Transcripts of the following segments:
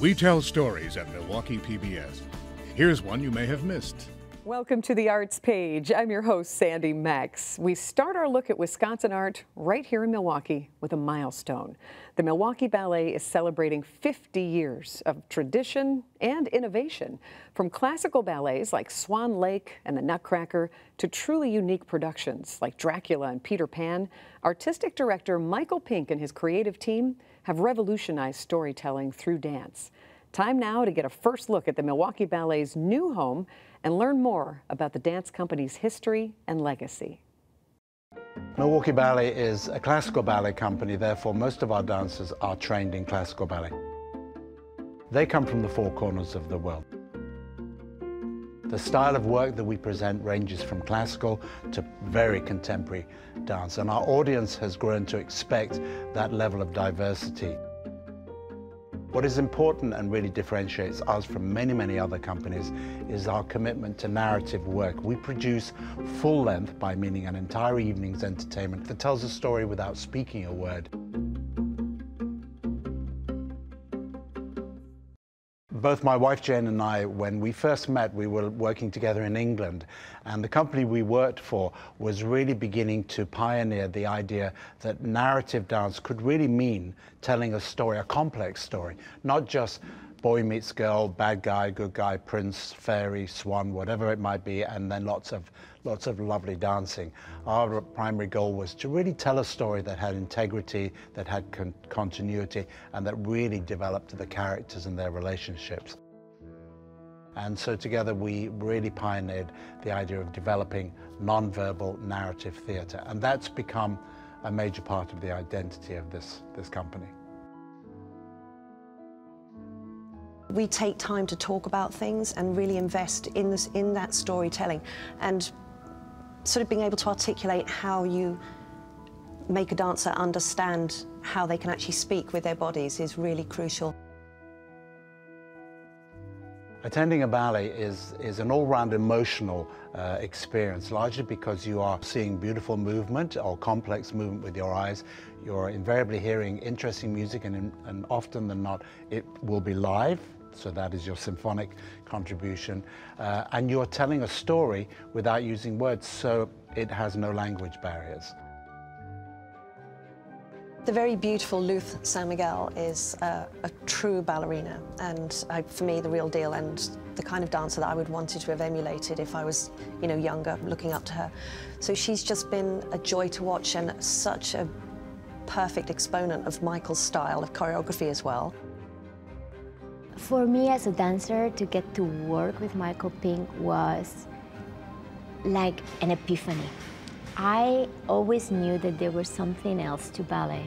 We tell stories at Milwaukee PBS. Here's one you may have missed. Welcome to the Arts Page. I'm your host, Sandy Maxx. We start our look at Wisconsin art right here in Milwaukee with a milestone. The Milwaukee Ballet is celebrating 50 years of tradition and innovation, from classical ballets like Swan Lake and the Nutcracker to truly unique productions like Dracula and Peter Pan. Artistic director Michael Pink and his creative team have revolutionized storytelling through dance. Time now to get a first look at the Milwaukee Ballet's new home and learn more about the dance company's history and legacy. Milwaukee Ballet is a classical ballet company, therefore most of our dancers are trained in classical ballet. They come from the four corners of the world. The style of work that we present ranges from classical to very contemporary dance, and our audience has grown to expect that level of diversity. What is important and really differentiates us from many, many other companies is our commitment to narrative work. We produce full length, by meaning an entire evening's entertainment that tells a story without speaking a word. Both my wife Jayne and I, when we first met, we were working together in England. And the company we worked for was really beginning to pioneer the idea that narrative dance could really mean telling a story, a complex story, not just boy meets girl, bad guy, good guy, prince, fairy, swan, whatever it might be, and then lots of lots of lovely dancing. Our primary goal was to really tell a story that had integrity, that had con continuity, and that really developed the characters and their relationships. And so together we really pioneered the idea of developing non-verbal narrative theatre, and that's become a major part of the identity of this, this company. We take time to talk about things and really invest in, this, in that storytelling and sort of being able to articulate how you make a dancer understand how they can actually speak with their bodies is really crucial. Attending a ballet is, is an all-round emotional uh, experience, largely because you are seeing beautiful movement or complex movement with your eyes. You're invariably hearing interesting music and, and often than not, it will be live, so that is your symphonic contribution. Uh, and you're telling a story without using words, so it has no language barriers. The very beautiful Luz San Miguel is a true ballerina and uh, for me the real deal and the kind of dancer that I would wanted to have emulated if I was, you know, younger, looking up to her. So she's just been a joy to watch and such a perfect exponent of Michael's style of choreography as well. For me as a dancer, to get to work with Michael Pink was like an epiphany. I always knew that there was something else to ballet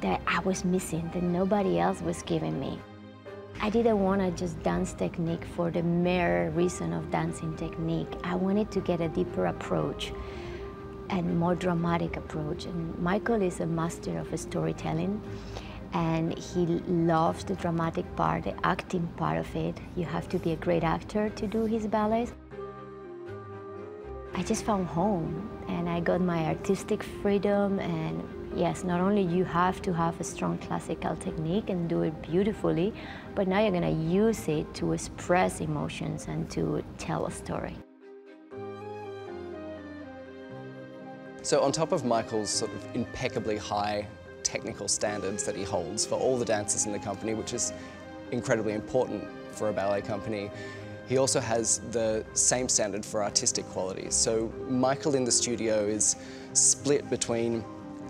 that I was missing, that nobody else was giving me. I didn't want to just dance technique for the mere reason of dancing technique. I wanted to get a deeper approach and more dramatic approach. And Michael is a master of storytelling and he loves the dramatic part, the acting part of it. You have to be a great actor to do his ballets. I just found home and I got my artistic freedom and yes, not only you have to have a strong classical technique and do it beautifully, but now you're gonna use it to express emotions and to tell a story. So on top of Michael's sort of impeccably high technical standards that he holds for all the dancers in the company, which is incredibly important for a ballet company. He also has the same standard for artistic quality. So Michael in the studio is split between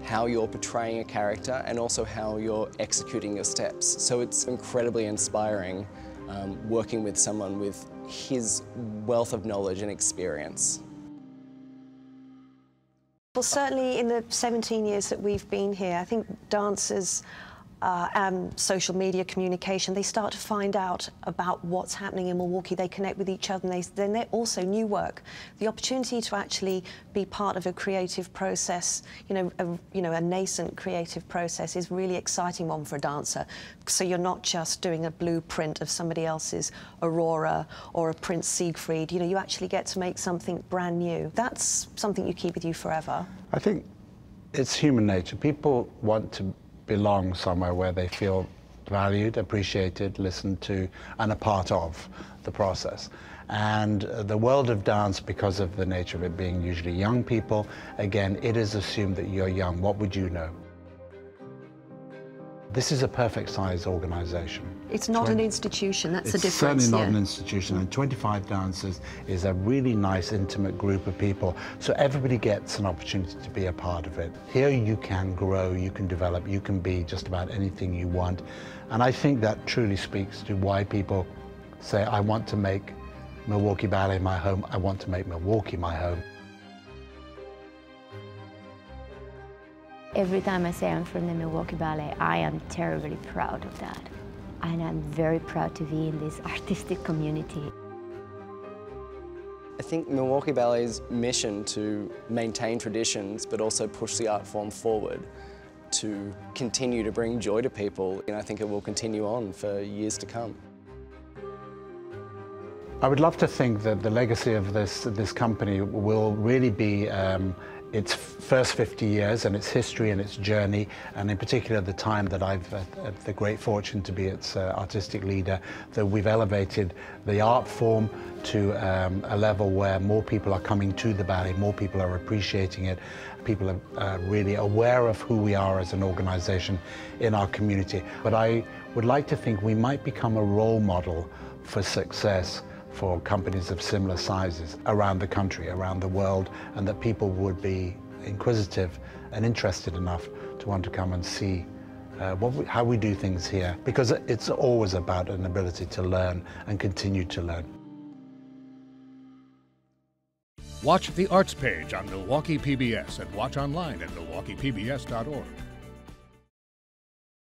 how you're portraying a character and also how you're executing your steps. So it's incredibly inspiring um, working with someone with his wealth of knowledge and experience. Well, certainly in the 17 years that we've been here, I think dancers uh, and social media communication, they start to find out about what's happening in Milwaukee. They connect with each other, and they, then they're also new work. The opportunity to actually be part of a creative process, you know, a, you know, a nascent creative process is really exciting one for a dancer. So you're not just doing a blueprint of somebody else's Aurora or a Prince Siegfried. You know, you actually get to make something brand new. That's something you keep with you forever. I think it's human nature. People want to belong somewhere where they feel valued, appreciated, listened to, and a part of the process. And the world of dance, because of the nature of it being usually young people, again, it is assumed that you're young. What would you know? This is a perfect size organization. It's not an institution, that's the difference. It's certainly not yeah. an institution, and 25 dancers is a really nice, intimate group of people, so everybody gets an opportunity to be a part of it. Here you can grow, you can develop, you can be just about anything you want, and I think that truly speaks to why people say, I want to make Milwaukee Ballet my home, I want to make Milwaukee my home. Every time I say I'm from the Milwaukee Ballet, I am terribly proud of that. And I'm very proud to be in this artistic community. I think Milwaukee Ballet's mission to maintain traditions but also push the art form forward to continue to bring joy to people, and I think it will continue on for years to come. I would love to think that the legacy of this, this company will really be um, its first 50 years and its history and its journey, and in particular the time that I've had uh, the great fortune to be its uh, artistic leader, that we've elevated the art form to um, a level where more people are coming to the ballet, more people are appreciating it, people are uh, really aware of who we are as an organization in our community. But I would like to think we might become a role model for success for companies of similar sizes around the country, around the world, and that people would be inquisitive and interested enough to want to come and see uh, we, how we do things here, because it's always about an ability to learn and continue to learn. Watch the Arts page on Milwaukee PBS and watch online at milwaukeepbs.org.